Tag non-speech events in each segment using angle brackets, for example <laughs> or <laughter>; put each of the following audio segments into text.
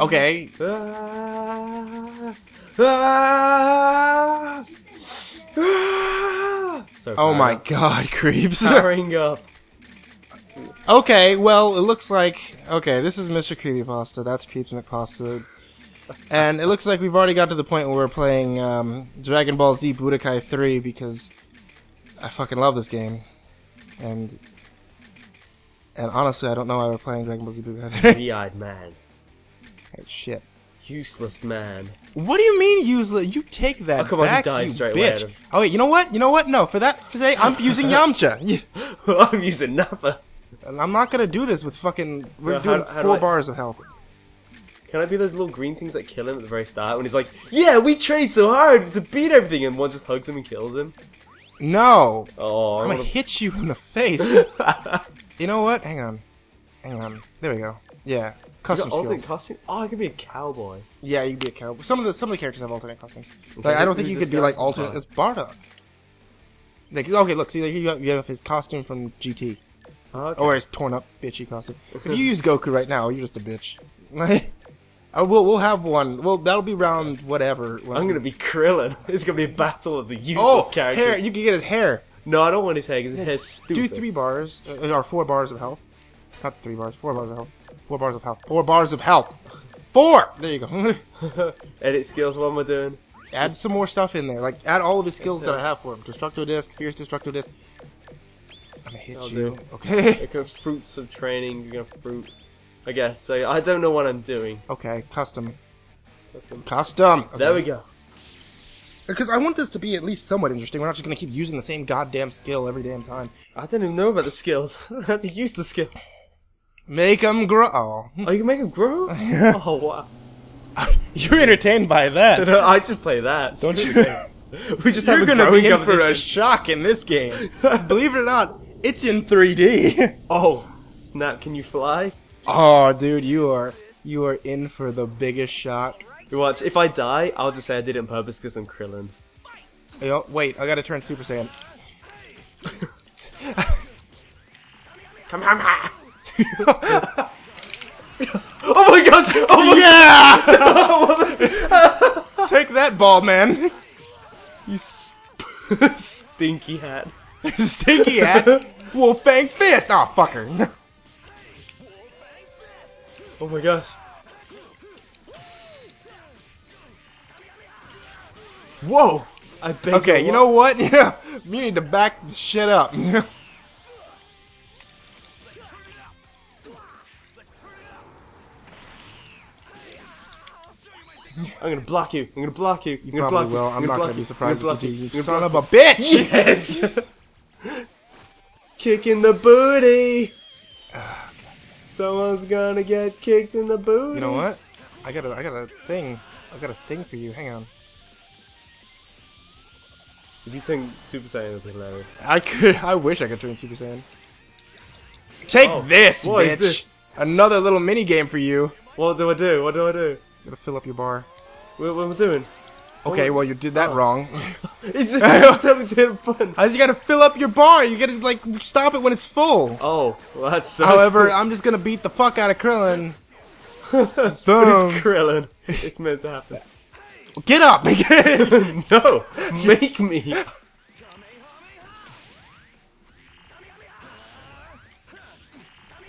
Okay. Ah, ah, ah. So Oh my power- god, <laughs> creeps. Powering up. okay, well, it looks like okay. This is Mr. Creepypasta. That's Creeps McPasta. And it looks like we've already got to the point where we're playing um, Dragon Ball Z Budokai 3 because I fucking love this game. And and honestly, I don't know why we're playing Dragon Ball Z Budokai 3. Three-eyed man. Shit. Useless man. What do you mean useless? You take that Oh, come on, he back, died you straight away bitch. at. Oh wait, you know what? You know what? No, for that today, I'm using <laughs> Yamcha. Yeah. <laughs> I'm using Nappa. I'm not gonna do this with fucking. We're Well, doing how do four I- bars of health. Can I be those little green things that kill him at the very start when he's like, "Yeah, we trained so hard to beat everything," and one just hugs him and kills him? No, Oh, I I'm gonna hit you in the <laughs> face. you know what? Hang on, hang on. There we go. Yeah, custom alternate skills. costume. Oh, I could be a cowboy. Yeah, you can be a cowboy. Some of the some of the characters have alternate costumes. Okay, Like I don't who's think you this could be guy? like alternate as Bardock. Like okay, look, see, like, you have, you have his costume from GT. Oh, okay. Or his torn up bitchy costume. If you <laughs> use Goku right now, you're just a bitch. Like, <laughs> uh, we'll we'll have one. Well, that'll be round whatever. I'm gonna be Krillin. <laughs> It's gonna be a battle of the useless oh characters. hair. You can get his hair. No, I don't want his hair because his hair's stupid. Do three bars uh, or four bars of health. Not three bars. Four bars of health. Four bars of health. Four bars of health. Four. There you go. <laughs> Edit skills. What am I doing? add some more stuff in there. Like add all of his skills that I have for him. Destructo disc, fierce destructo disc. I'm gonna hit I'll you. do. Okay. <laughs> It goes fruits of training. You're gonna fruit. I guess. So I don't know what I'm doing. okay. Custom. Custom. Custom. There we go. Because I want this to be at least somewhat interesting. We're not just gonna keep using the same goddamn skill every damn time. I don't even know about the skills. <laughs> I don't have to use the skills. Make them grow. Oh. Oh, you can make them grow? <laughs> oh, wow. <laughs> You're entertained by that. I just play that. Don't you? <laughs> We just have You're gonna growing be in for a shock in this game. Believe it or not, it's in 3D. Oh, snap! Can you fly? oh, dude, you are you are in for the biggest shock. Watch. If I die, I'll just say I did it on purpose because I'm Krillin. You know, wait, I gotta turn Super Saiyan. Come on, Oh my gosh! Oh my Yeah! <laughs> Take that, bald man. You <laughs> stinky hat. Stinky hat. Wolf Fang Fist. Oh, fucker. Oh my gosh. Whoa! I Okay, your you know what? You <laughs> know, you need to back the shit up. I'm gonna block you. I'm gonna block you. I'm gonna Probably block will. you. I'm not gonna be you. surprised I'm gonna if you do. You son of a bitch. <laughs> Yes! Kicking the booty! Someone's gonna get kicked in the booty. You know what? I got a, I got a thing. I got a thing for you. Hang on. If you turn Super Saiyan, it'll be hilarious. I could. I wish I could turn Super Saiyan. Take Oh, this, bitch. is this? Another little mini game for you. What do I do? What do I do? Gotta fill up your bar. What, what am I doing? Okay, well you did that Oh. wrong. <laughs> <laughs> It's just, me to button. You gotta fill up your bar. You gotta like stop it when it's full. Oh, well that's so However, <laughs> I'm just gonna beat the fuck out of Krillin. Boom. it's Krillin. It's meant to happen. Get up! no! Make me!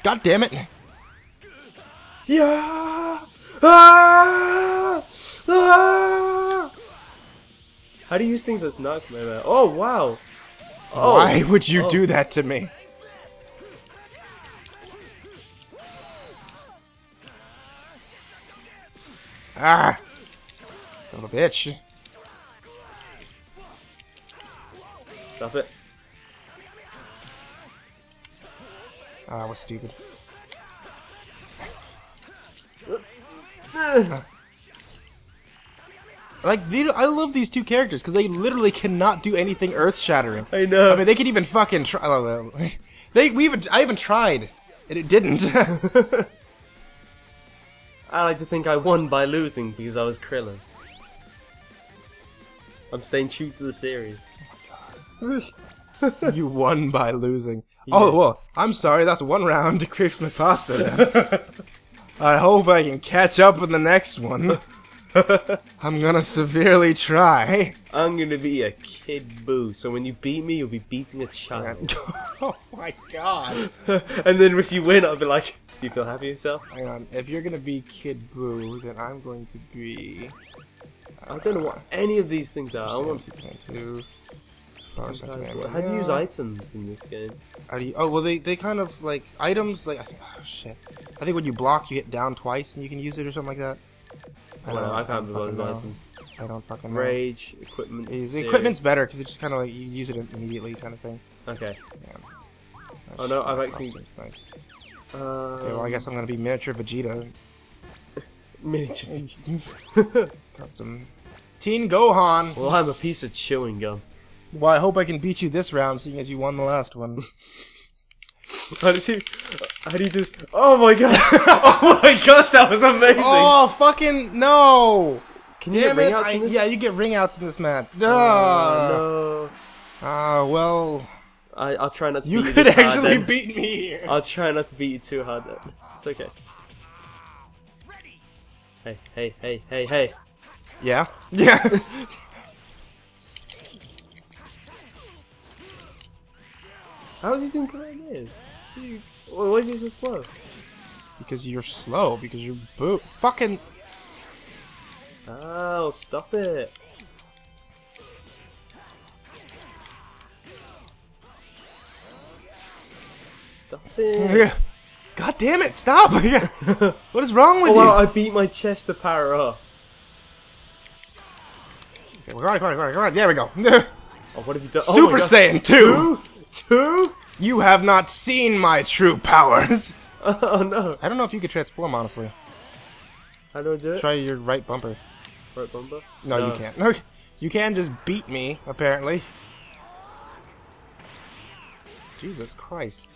God damn it! Yeah! Ah! Ah! How do you use things that's not that? Oh, wow! Oh, Why would you oh. do that to me? Ah! Son of a bitch. Stop it. Ah, was stupid. <sighs> Like, they, I love these two characters because they literally cannot do anything earth-shattering. I know. I mean, they could even fucking try. oh, <laughs> They, we even, I even tried, and it didn't. <laughs> I like to think I won by losing because I was Krillin. I'm staying true to the series. <laughs> you won by losing. Oh well, I'm sorry. That's one round to Creeps McPasta. I hope I can catch up in the next one. <laughs> I'm gonna severely try. I'm gonna be a kid boo. So when you beat me, you'll be beating a child. <laughs> oh my god. <laughs> and then if you win, I'll be like, "Do you feel happy yourself?" Hang on. If you're gonna be Kid Boo, then I'm going to be. I don't know what any of these things are. I want to 2. Power Second How do you use items in this game? How do you, oh well, they they kind of like items like oh shit. I think when you block, you hit down twice and you can use it or something like that. I don't know. I can't don't remember those items. I don't fucking know. Rage, equipment. The equipment's better because it's just kind of like you use it immediately, kind of thing. Okay. Yeah. Oh, no, I've actually- nice. Um, Okay, well I guess I'm gonna be miniature Vegeta. <laughs> miniature. <laughs> Custom. Teen Gohan. well, I'm a piece of chewing gum. Well, I hope I can beat you this round, seeing as you won the last one. <laughs> How did you? How do you do this? Oh my god! <laughs> oh my gosh, that was amazing! oh fucking no! Can you Damn get ring outs I- in this? yeah, you get ring outs in this match. Oh, Ah, no. Ah, well, I, I'll try not to you beat could you this hard, actually then. beat me here. I'll try not to beat you too hard then. It's okay. Hey, hey, hey, hey, hey. Yeah. Yeah. <laughs> How is he doing command Why why is he so slow? because you're slow. Because you're boo. Fucking. Oh, stop it. Stop it. <laughs> God damn it! Stop! <laughs> what is wrong with Oh you? wow, I beat my chest to power up. Okay, well, come on, come on, come on. There we go. <laughs> Oh, what have you done? Oh Super God. Saiyan 2! Two? You have not seen my true powers. <laughs> Oh no. I don't know if you could transform, honestly. How do I do it? Try your right bumper. Right bumper? No, you can't. No, you can just beat me, apparently. Jesus Christ.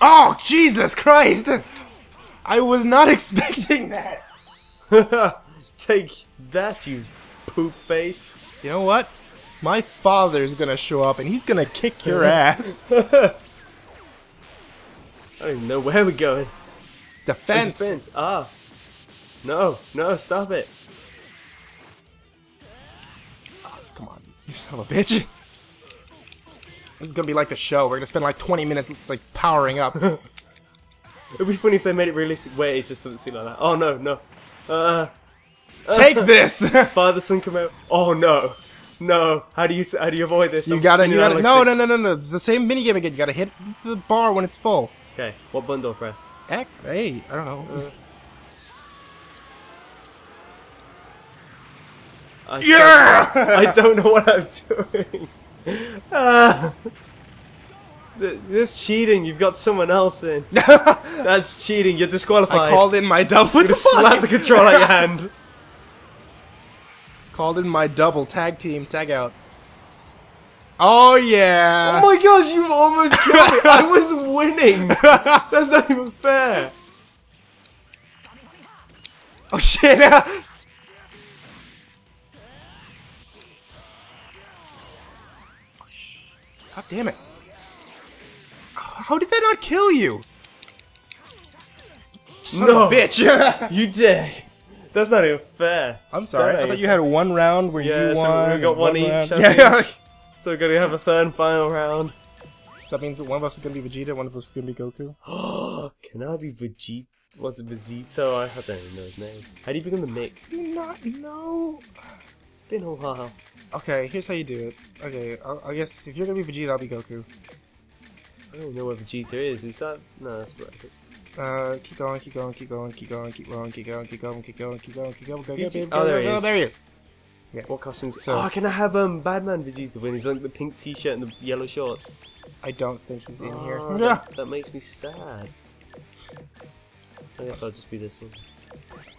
Oh, Jesus Christ! I was not <laughs> expecting that! <laughs> Take that, you poop face. You know what? My father's gonna show up and he's gonna kick your ass. <laughs> I don't even know where we're going. Defense! Defense. Ah. No, no, stop it. Come on, you son of a bitch. This is gonna be like the show. We're gonna spend like 20 minutes like powering up. <laughs> It'd be funny if they made it realistic where it's just seem like that. Oh no, no. Uh, Take this! <laughs> father son come out. Oh no. No. How do you how do you avoid this? You I'm gotta, you gotta, like no, six. no, no, no, no. It's the same minigame again. You gotta hit the bar when it's full. Okay, what bundle press? Heck, hey, I don't know. <laughs> I Yeah! Don't, I don't know what I'm doing. Ah. This cheating. You've got someone else in. <laughs> That's cheating. You're disqualified. I called in my double. Just slap the controller out your hand. <laughs> Called in my double tag team tag out. Oh yeah. Oh my gosh, you almost killed me. I was <laughs> winning. That's not even fair. oh shit. <laughs> God damn it. How did that not kill you? Son No. bitch. <laughs> You did. That's not even fair. I'm sorry. I thought you had one round where Yeah, you so won. we got and one each, round- <laughs> Yeah, So we're gonna have a third and final round. So that means that one of us is gonna be Vegeta, one of us is gonna be Goku. <gasps> Can I be Vegeta? Was it Vegito? I I don't even know his name. How do you become the mix? Do not know. It's been a while. Okay, here's how you do it. Okay, I, I guess if you're gonna be Vegeta, I'll be Goku. I don't know what Vegeta is. Is that? No, that's. It's... Uh, keep going, keep going, keep going, keep going, keep going, keep going, keep going, keep going, keep going, keep going, go, go, Vegeta- go, oh, there he is. there he is. What costumes? So- oh, can I have um Batman Vegeta when he's like the pink T-shirt and the yellow shorts? I don't think he's in Oh, here. that, that makes me sad. I guess I'll just be this one.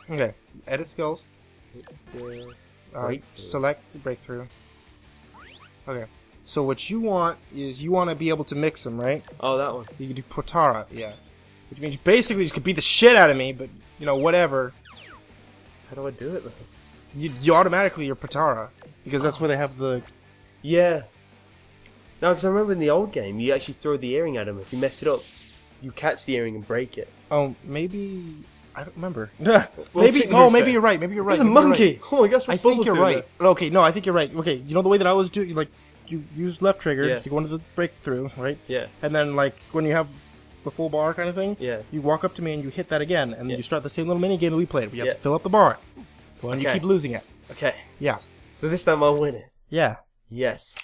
Okay, edit skills. It's, uh, Uh, Breakthrough. select breakthrough. Okay, so what you want is you want to be able to mix them, right? oh, that one. You can do Potara, yeah. Which means you basically just could beat the shit out of me, but, you know, whatever. How do I do it though? You, you automatically you're Potara. Because that's where they have the. Yeah. No, because I remember in the old game, you actually throw the earring at him. If you mess it up, you catch the earring and break it. Oh, maybe. I don't remember. <laughs> Well, maybe. Oh, maybe you're right. Maybe you're right. There's a monkey. right. <laughs> Oh my gosh, I think you're right. Okay, no, I think you're right. Okay, you know the way that I was doing, like, you use left trigger, Yeah. you go into the breakthrough, right? Yeah. And then, like, when you have the full bar kind of thing, Yeah. you walk up to me and you hit that again, and Yeah. you start the same little mini game that we played. You have Yeah. to fill up the bar. Well, and you Okay. keep losing it. Okay. Yeah. So this time I'll win it. Yeah. Yes.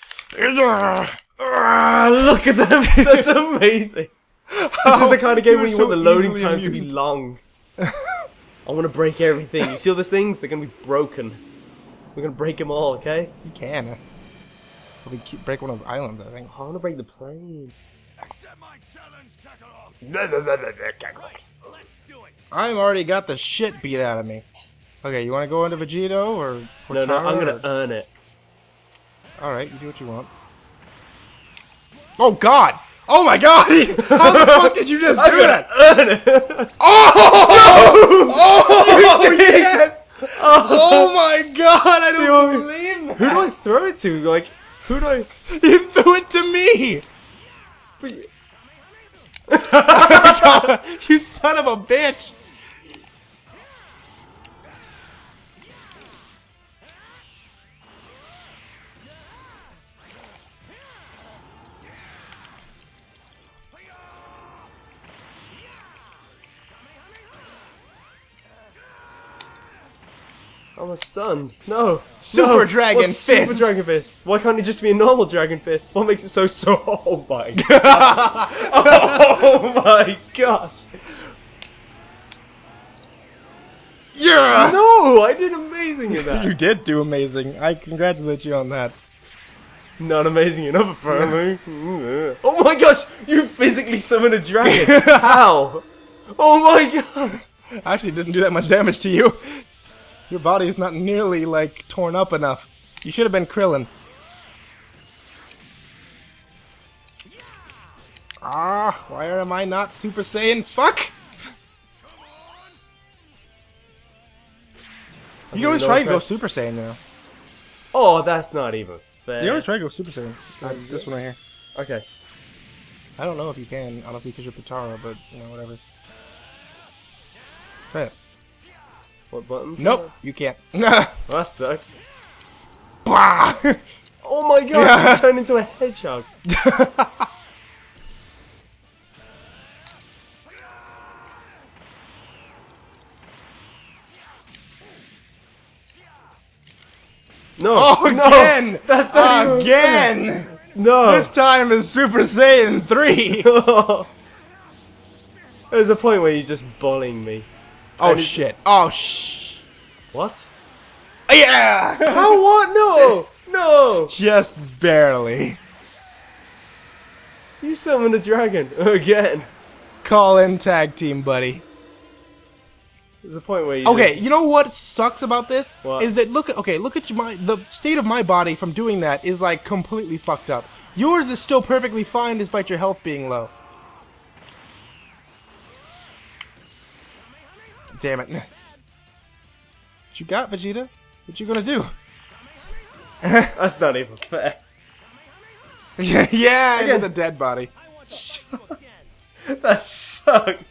Ah, look at them. <laughs> That's amazing. This is the kind of game <laughs> where you want the loading time to be long. <laughs> I want to break everything. You see all those things? They're going to be broken. We're going to break them all, okay? You can. We keep break one of those islands, I think. I want to break the plane. Accept my challenge, Kakarot. Let's do it. I've already got the shit beat out of me. Okay, you want to go into Vegito or No, no, I'm going or- to earn it. All right, you do what you want. Oh God! Oh my God! <laughs> How the fuck did you just do that? Earn it! <laughs> Oh! <laughs> Oh! You yes! Oh my God! I See don't what- believe Who do I throw it to? Like, who do I... <laughs> You threw it to me. But- <laughs> You son of a bitch! I'm stunned. No. Super no. Dragon What's Super Fist? Dragon Fist. Why can't it just be a normal Dragon Fist? What makes it so so? <laughs> Oh my <laughs> god. oh my gosh. Yeah! No, I did amazing in <laughs> You did do amazing. I congratulate you on that. Not amazing enough, apparently. oh my gosh, you physically summoned a dragon. How? Oh my gosh. I actually didn't do that much damage to you. Your body is not nearly like torn up enough. You should have been Krillin. Ah, why am I not Super Saiyan? Fuck! You can always try to go. Super Saiyan, know. Oh, that's not even fair. You always try to go Super Saiyan. Like this one right here. Okay. I don't know if you can, honestly, because you're Potara, but, you know, whatever. Try it. What button? Nope, you can't. <laughs> Well, that sucks. Bah! <laughs> Oh my god, Yeah. you turned into a hedgehog. <laughs> No, Oh, no, again! That's not. Again! No. This time is Super Saiyan 3! There's a point where you're just bullying me. Oh And shit. Oh sh. What? Yeah! How? What? No! No! Just barely. You summoned a dragon again. Call in tag team, buddy. The point where you. Okay, just- you know what sucks about this What? is that look. Okay, look at my the state of my body from doing that is like completely fucked up. Yours is still perfectly fine despite your health being low. Damn it! What you got, Vegeta? What you gonna do? <laughs> That's not even fair. <laughs> yeah, Again. into the dead body. <laughs> That sucked.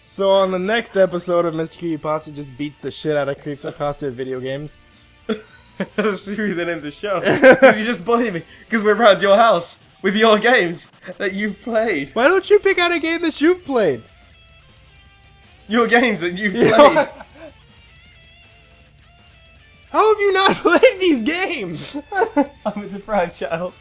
So on the next episode of Mr. Creepypasta just beats the shit out of Creeps and Pasta at video games. That's the of the show. you just bully me. Because we're around your house with your games that you've played. Why don't you pick out a game that you've played? Your games that you've played. How have you not <laughs> played these games? <laughs> I'm a deprived child.